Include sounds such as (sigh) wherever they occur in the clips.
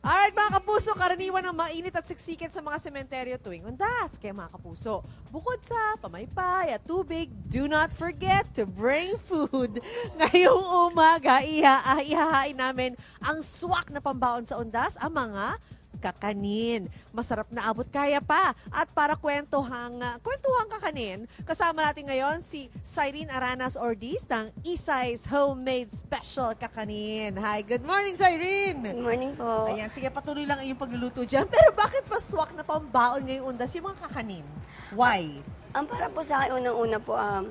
Alright mga kapuso, karaniwan ng mainit at siksikan sa mga sementeryo tuwing undas. Kaya mga kapuso, bukod sa pamaypay at tubig, do not forget to bring food. (laughs) Ngayong umaga, iha ah, ihahain namin ang swak na pambaon sa undas, ang mga kakanin. Masarap na abot kaya pa. At para kwentuhang, uh, kwentuhang kakanin, kasama natin ngayon si Cyrene Aranas Ordiz ng Isay's Homemade Special Kakanin. Hi, good morning Cyrene! Good morning po. Ayan, sige, patuloy lang ang iyong pagluluto dyan. (laughs) Pero bakit pa swak na pambaon ngayong undas yung mga kakanin? Why? Ang para po sa akin, unang-una po, um,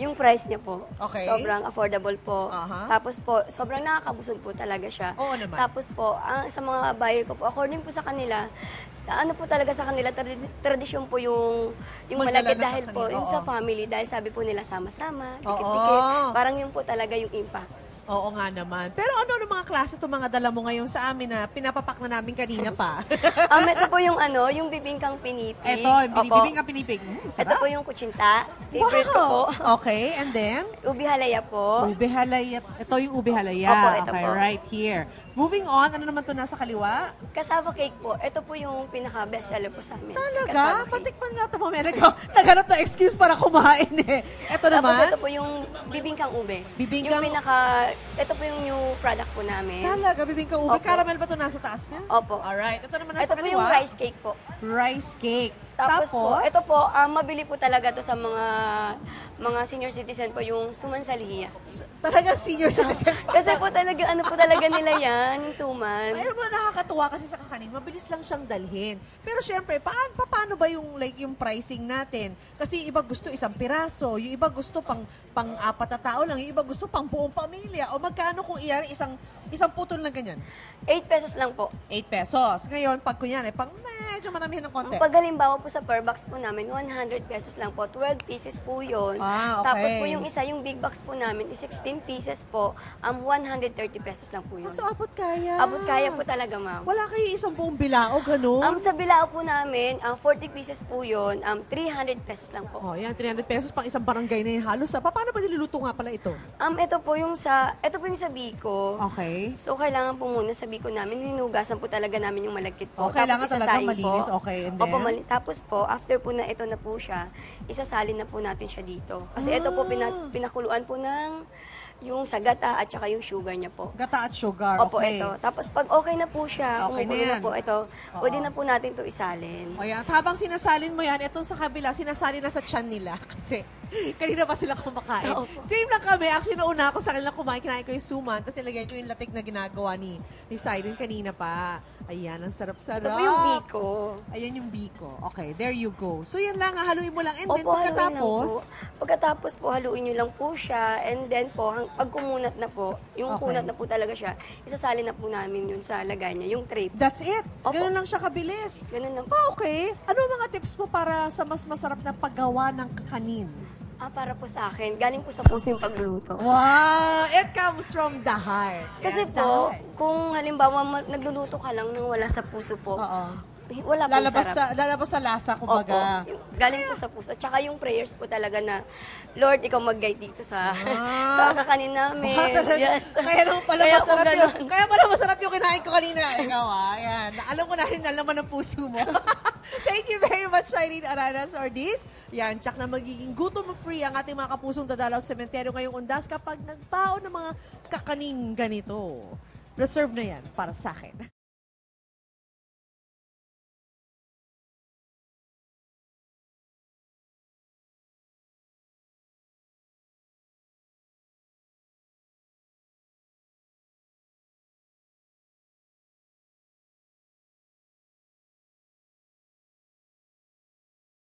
yung price niya po. Okay. Sobrang affordable po. Aha. Tapos po, sobrang nakakabusog po talaga siya. Oo naman. Tapos po, ang, sa mga buyer ko po, according po sa kanila, ano po talaga sa kanila, tradi- tradisyon po yung, yung Magdala malagkit ng dahil po, kakanin, yung oo. sa family, dahil sabi po nila sama-sama, Oo. dikit-dikit. Parang yun po talaga yung impact. Oo nga naman. Pero ano ano mga klase itong mga dala mo ngayon sa amin na pinapapak na namin kanina pa? (laughs) um, ito po yung ano, yung bibingkang pinipig. Ito, Opo. binibing ka pinipig. Mm, Ito sarap. po yung kutsinta. Favorite ko po. Okay, and then? Ubi halaya po. Ube halaya. Ito yung ube halaya. Opo, ito okay, po. right here. Moving on, ano naman to nasa kaliwa? Cassava cake po. Ito po yung pinaka-best seller po sa amin. Talaga? Cake. Patikman nga ito. Meron ko. Naghanap na excuse para kumain eh. Ito Tapos naman. ito po yung bibingkang ube. Bibingkang- Yung pinaka, ito po yung new product po namin. Talaga, bibingka ube. Opo. Caramel ba ito nasa taas niya? Opo. Alright. Ito naman nasa Ito po kaliwa. yung rice cake po. Rice cake. Tapos, po, ito po, ah, mabili po talaga to sa mga mga senior citizen po, yung suman sa lihiya. Talagang senior citizen (laughs) pa. Kasi po talaga, ano po talaga nila yan, yung suman. Ano ba nakakatuwa kasi sa kakanin, mabilis lang siyang dalhin. Pero syempre, paano, paano ba yung like yung pricing natin? Kasi yung iba gusto isang piraso, yung iba gusto pang pang apat na tao lang, yung iba gusto pang buong pamilya. O magkano kung iyari isang isang putol lang ganyan? 8 pesos lang po. 8 pesos. Ngayon, pag kunyari, pang medyo maramihan ng konti. Pag halimbawa po sa per box po namin, 100 pesos lang po. 12 pieces po yun. Ah, okay. Tapos po yung isa, yung big box po namin, is 16 pieces po. Um, 130 pesos lang po yun. Ah, so, abot kaya. Abot kaya po talaga, ma'am. Wala kayo isang buong bilao, ganun? Um, sa bilao po namin, ang 40 pieces po yun, um, 300 pesos lang po. oh, yan, 300 pesos pang isang barangay na yung halos. Ah. Pa- Paano ba niluluto nga pala ito? Um, ito po yung sa, ito po yung sa Biko. Okay. So, kailangan po muna sa Biko namin, hinugasan po talaga namin yung malagkit po. Oh, kailangan talaga malinis. Po. Okay, and Opo, mali- Tapos po, after po na ito na po siya, isasalin na po natin siya dito. Kasi ito po, Ah. pina- pinakuluan po ng yung sagata at saka yung sugar niya po. Gata at sugar. Opo, okay. ito. Tapos pag okay na po siya, Okay na kumukulo na, yan. po ito, pwede na po natin to isalin. O yan, at habang sinasalin mo yan, itong sa kabila, sinasalin na sa tiyan nila. (laughs) Kasi kanina pa sila kumakain. Oo. Same lang kami. Actually, nauna ako sa kanila kumain. Kinain ko yung suman. Tapos nilagay ko yung latik na ginagawa ni, ni Siren kanina pa. Ayan, ang sarap-sarap. Ito po yung biko. Ayan yung biko. Okay, there you go. So yan lang, ha, haluin mo lang. And then Opo, haluin lang pagkatapos, po. Pagkatapos po, haluin nyo lang po siya. And then po, hang, pag kumunat na po, yung Okay. kunat na po talaga siya, isasalin na po namin yun sa lagay niya, yung tray. that's it. Opo. Ganun lang siya kabilis. Ganun lang po. Ah, okay. Ano ang mga tips mo para sa mas masarap na paggawa ng kakanin? Ah, para po sa akin, galing po sa puso yung pagluluto. Wow! It comes from the heart. Kasi Yan, the po, heart. kung halimbawa ma- nagluluto ka lang nang wala sa puso po, Oo. Wala pong Lalabas sarap. sa, lalabas sa lasa, kumbaga. Opo, galing po sa puso. Tsaka yung prayers po talaga na, Lord, ikaw mag-guide dito sa, Ah. sa kakanin namin. Wow, talaga. Yes. Kaya naman pala Kaya masarap yun. ganun. Kaya pala masarap yung kinain ko kanina. Ikaw ah, yan. Alam ko na rin nalaman ng puso mo. (laughs) Thank you very much, Shireen Aranas Ordiz. Yan, tsak na magiging gutom-free ang ating mga kapusong dadalaw sa sementeryo ngayong undas kapag nagbaon ng mga kakaning ganito. Reserve na yan para sa akin.